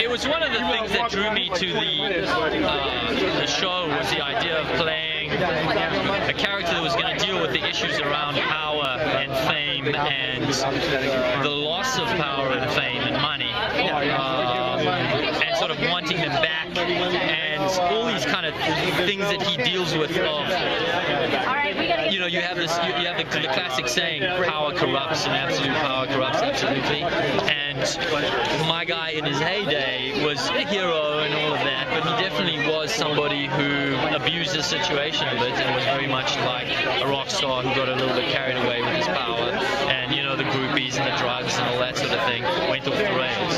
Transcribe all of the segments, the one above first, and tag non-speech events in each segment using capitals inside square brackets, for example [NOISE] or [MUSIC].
It was one of the things that drew me to the uh, the show was the idea of playing a character that was going to deal with the issues around power and fame and the loss of power and fame and money, um, and sort of wanting them back, and all these kind of things that he deals with of have this, you, you have the, the, classic saying, power corrupts and absolute power corrupts absolutely. And my guy in his heyday was a hero and all of that, but he definitely was somebody who abused the situation a bit and was very much like a rock star who got a little bit carried away with his power. And, you know, the groupies and the drugs and all that sort of thing went off the rails.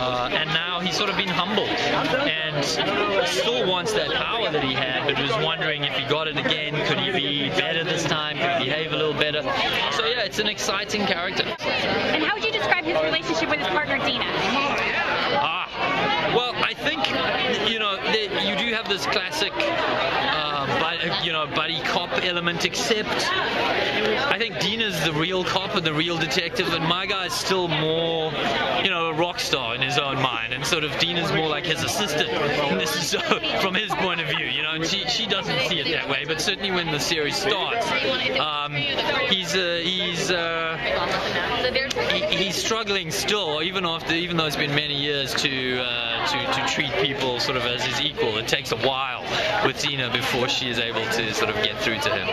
Uh, and now he's sort of been humbled and still wants that power that he had, but was wondering if he got it again, could he be better this time, could he behave a little better. So yeah, it's an exciting character. And how would you describe his relationship with his partner Deena? Ah, well, I think, you know, you do have this classic you know, buddy cop element, except I think Deena's the real cop and the real detective, and my guy's still more, you know, a rock star in his own mind, and sort of Deena's more like his assistant. this [LAUGHS] is so, from his point of view, and she she doesn't see it that way, but certainly when the series starts, um, he's uh, he's uh, he, he's struggling still, even after even though it's been many years to uh, to to treat people sort of as his equal. It takes a while with Deena before she is able to sort of get through to him.